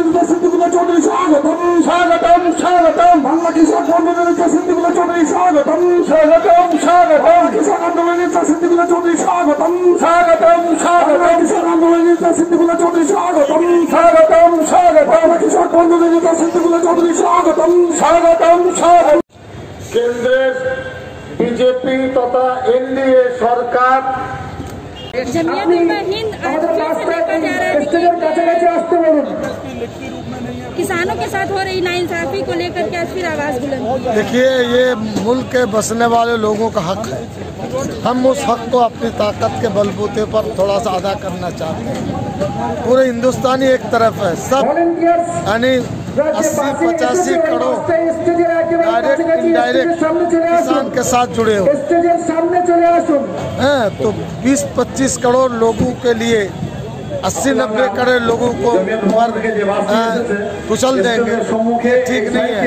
বন্ধুদেরকে সিদ্দিকুল্লাহ চৌধুরী স্বাগতম স্বাগতম স্বাগতম। বাংলা কৃষক বন্ধুদেরকে সিদ্দিকুল্লাহ চৌধুরী স্বাগতম স্বাগতম স্বাগতম। কৃষক আন্দোলনের নেতা সিদ্দিকুল্লাহ চৌধুরী স্বাগতম স্বাগতম স্বাগতম। কৃষক আন্দোলনের নেতা সিদ্দিকুল্লাহ চৌধুরী স্বাগতম স্বাগতম স্বাগতম। কৃষক বন্ধুদের নেতা সিদ্দিকুল্লাহ চৌধুরী স্বাগতম স্বাগতম স্বাগতম। কেন্দ্রের বিজেপি তথা এনডিএ সরকার জমিয়ত হিন্দ আজকে साथ हो रही नाइंसाफी को लेकर क्या फिर आवाज़ बुलंद देखिए ये मुल्क के बसने वाले लोगों का हक है। हम उस हक को अपनी ताकत के बलबूते पर थोड़ा सा अदा करना चाहते हैं। पूरे हिंदुस्तानी एक तरफ़ है। सब यानी अस्सी पचासी करोड़ डायरेक्ट किसान के साथ जुड़े हो। हैं हाँ, तो 20-25 करोड़ लोगों के लिए अस्सी नब्बे करोड़ लोगों को कुचल देंगे। ये ठीक नहीं है।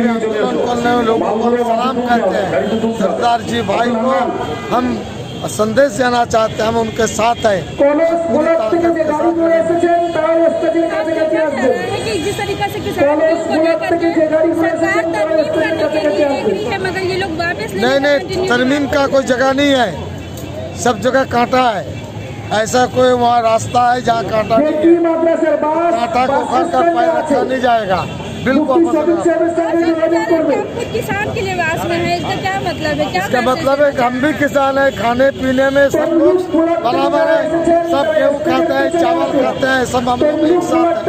आंदोलन करने में लोगों को सलाम करते हैं। सरदार जी भाई को हम संदेश देना चाहते हैं हम उनके साथ है। नहीं नहीं तरमीम का कोई जगह नहीं है। सब जगह कांटा है। ऐसा कोई वहाँ रास्ता है जहाँ कांटा कांटा को खड़ कर पाए रखा। नहीं जाएगा। बिल्कुल किसान के लिए में है इसका क्या मतलब है? मतलब है हम भी किसान है खाने पीने में सब लोग बराबर है। सब गेहूँ खाते हैं चावल खाते हैं सब हम लोग एक साथ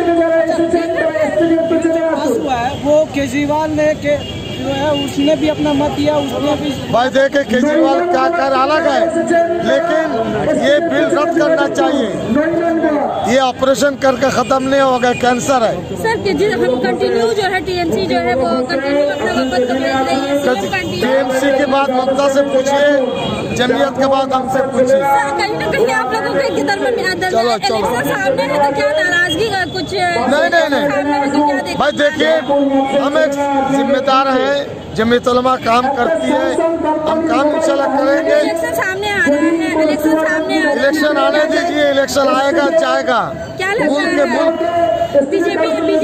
वो केजरीवाल ने के जो है, उसने भी अपना मत दिया, उसने भी भाई देखे केजरीवाल का कर अलग है, लेकिन ये बिल रद्द करना चाहिए। ये ऑपरेशन करके खत्म नहीं होगा कैंसर है। सर हम कंटिन्यू जो है टीएमसी जो है वो कंटिन्यू टीएमसी के बाद ममता से पूछिए जमीयत के बाद हमसे पूछिए। कहीं ना कहीं आप लोगों के चलो, चलो। सामने है तो क्या नाराज़गी कुछ नहीं नहीं नहीं। तो भाई देखिए हम एक जिम्मेदार हैं जमीयत काम करती है। हम काम इंशाल्लाह करेंगे। इलेक्शन आने दीजिए इलेक्शन आएगा जाएगा। क्या लगता मुल्क है?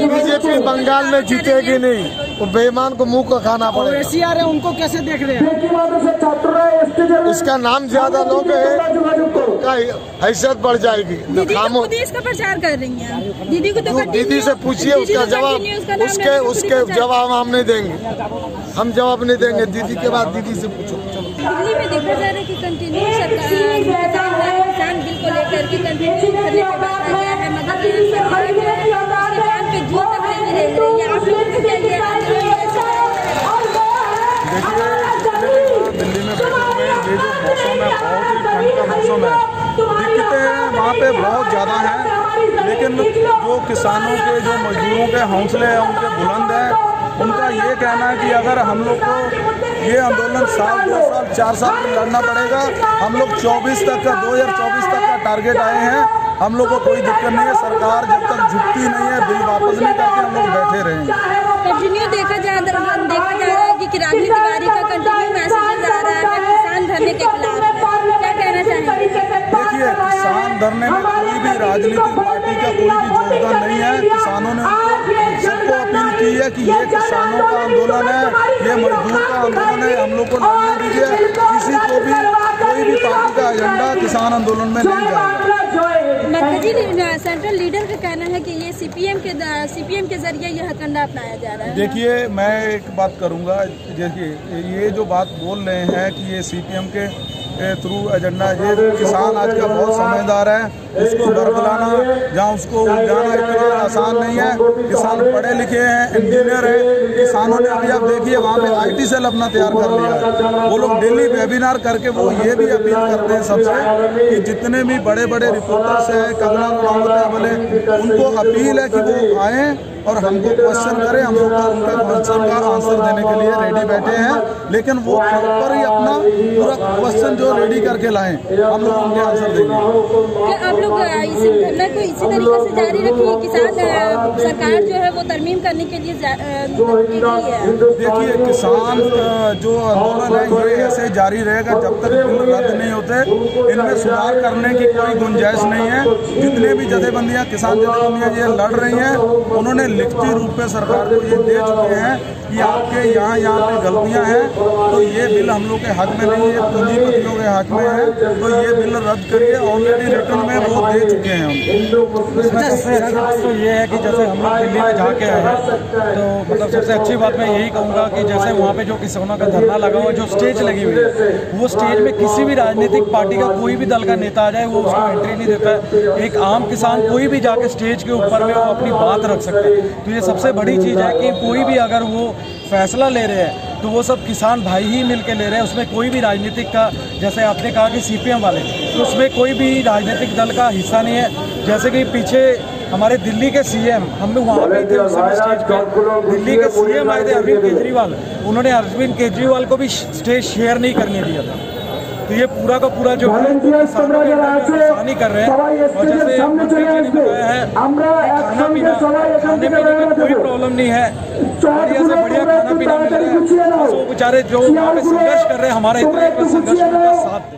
बीजेपी बंगाल में जीतेगी नहीं। वो बेईमान को मुँह का खाना पड़ेगा। ऐसी आ रहे उनको कैसे देख रहे हैं? इसका नाम ज़्यादा लोग हैसियत बढ़ जाएगी। दीदी तो प्रचार कर रही है। दीदी को तो दीदी ऐसी पूछिए उसका तो जवाब। उसके उसके जवाब हम नहीं देंगे। हम जवाब नहीं देंगे। दीदी के बाद दीदी ऐसी पूछो। कंटिन्यू सरकार किसान बिल को लेकर कंटिन्यू करने के बाद है मगर पे बहुत ज़्यादा हैं, लेकिन जो किसानों के, जो मजदूरों के हौसले हैं, उनके बुलंद हैं, उनका ये कहना है कि अगर हम लोग को ये आंदोलन साल, दो साल, चार साल में लड़ना पड़ेगा, हम लोग 24 तक का 2024 तक का टारगेट आए हैं, हम लोग को कोई दिक्कत नहीं है, सरकार जब तक झुकती नहीं है, बिल वापस नहीं करके हम लोग बैठे रहेंगे। कंटिन्यू देखा जा देखा जा रहा है कि राजनीति राजनीतिक पार्टी का कोई भी योगदान नहीं है। किसानों ने सबको अपील की है कि ये किसानों का आंदोलन है। ये मजदूर का आंदोलन है। हम लोग को लड़ने दीजिए। किसी को भी कोई भी पार्टी का एजेंडा किसान आंदोलन में नहीं जाएगा। सेंट्रल लीडर का कहना है कि ये सीपीएम के सीपीएम के ज़रिए ये हथकंडा अपनाया जा रहा है। देखिए मैं एक बात करूँगा। देखिए ये जो बात बोल रहे हैं कि ये सीपीएम के थ्रू एजेंडा ये किसान आज का बहुत समझदार है। उसको बरगलाना जहाँ उसको जाना इतना आसान नहीं है किसान पढ़े लिखे हैं इंजीनियर हैं, किसानों ने अभी आप देखिए, वहाँ पे आईटी सेल अपना तैयार कर लिया है। वो लोग डेली वेबिनार करके वो ये भी अपील करते हैं सबसे कि जितने भी बड़े बड़े रिपोर्टर्स हैं, कंगना रनावत है, बोले, उनको अपील है कि वो आएँ और हमको क्वेश्चन करें, हम लोग उनके क्वेश्चन का आंसर देने के लिए रेडी बैठे हैं। लेकिन वो प्रॉपर ही अपना पूरा क्वेश्चन जो रेडी करके लाएँ, हम लोग उनके आंसर देंगे। लोग इसी धरना को इसी तरीके से जारी रखिए किसान सरकार जो है वो तरमीम करने के लिए देखिए, किसान जो आंदोलन है, ये ऐसे जारी रहेगा जब तक बिल रद्द नहीं होते। इनमें सुधार करने की कोई गुंजाइश नहीं है। जितने भी जथेबंदियाँ, किसान जथेबंदियाँ ये लड़ रही हैं, उन्होंने लिखती रूप में सरकार को ये दे चुके हैं कि आपके यहाँ यहाँ पे गलतियाँ हैं। तो ये बिल हम लोग के हक में नहीं है, पूंजीपतियों के हक में है। तो ये बिल रद्द करिए। ऑलरेडी रिटर्न में वो दे चुके हैं हम। सबसे अच्छी बात तो ये है कि जैसे हम लोग दिल्ली में जाके आए हैं। तो मतलब सबसे अच्छी बात मैं यही कहूँगा कि जैसे वहाँ पे जो किसानों का धरना लगा हुआ है, जो स्टेज लगी हुई है वो स्टेज में किसी भी राजनीतिक पार्टी का कोई भी दल का नेता आ जाए वो उसको एंट्री नहीं देता है। एक आम किसान कोई भी जाके स्टेज के ऊपर में वो अपनी बात रख सकता है। तो ये सबसे बड़ी चीज़ है कि कोई भी अगर वो फैसला ले रहे हैं तो वो सब किसान भाई ही मिल के ले रहे हैं उसमें कोई भी राजनीतिक का जैसे आपने कहा कि सीपीएम वाले तो उसमें कोई भी राजनीतिक दल का हिस्सा नहीं है। जैसे कि पीछे हमारे दिल्ली के सीएम हम लोग वहाँ पे थे उस समय स्टेज पे। दिल्ली के सीएम आए थे अरविंद केजरीवाल। उन्होंने अरविंद केजरीवाल को भी स्टेज शेयर नहीं करने दिया था। तो ये पूरा का पूरा जो है किसानों कर रहे हैं। और जैसे है खाना पीना खाने पीने का कोई प्रॉब्लम नहीं है। बढ़िया से बढ़िया खाना पीना मिल रहा है। वो बेचारे जो वहाँ पे संघर्ष कर रहे हैं हमारे इतना संघर्ष में साथ